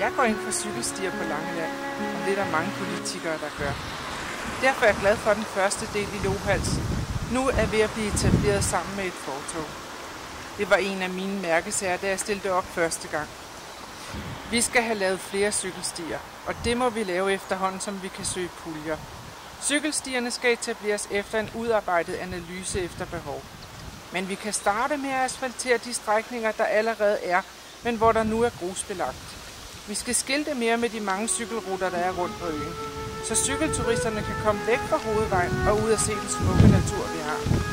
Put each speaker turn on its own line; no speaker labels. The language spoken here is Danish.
ind for cykelstier på Langeland, og det er der mange politikere, der gør. Derfor er jeg glad for, den første del i Lohals nu er ved at blive etableret sammen med et fortog. Det var en af mine mærkesager, da jeg stillede op første gang. Vi skal have lavet flere cykelstier, og det må vi lave efterhånden, som vi kan søge puljer. Cykelstierne skal etableres efter en udarbejdet analyse efter behov. Men vi kan starte med at asfaltere de strækninger, der allerede er, men hvor der nu er grusbelagt. Vi skal skilte mere med de mange cykelruter, der er rundt på øen, så cykelturisterne kan komme væk fra hovedvejen og ud og se den smukke natur, vi har.